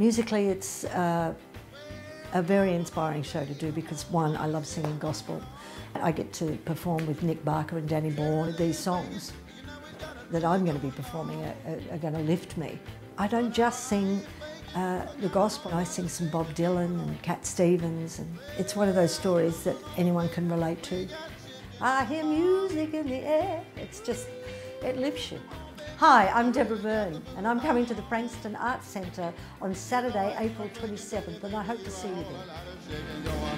Musically, it's uh, a very inspiring show to do because one, I love singing gospel. I get to perform with Nick Barker and Dannie Bourne. These songs that I'm going to be performing are, are, going to lift me. I don't just sing uh, the gospel, I sing some Bob Dylan and Cat Stevens, and it's one of those stories that anyone can relate to. I hear music in the air, it's just, it lifts you. Hi, I'm Debra Byrne, and I'm coming to the Frankston Arts Centre on Saturday, April 27th, and I hope to see you there.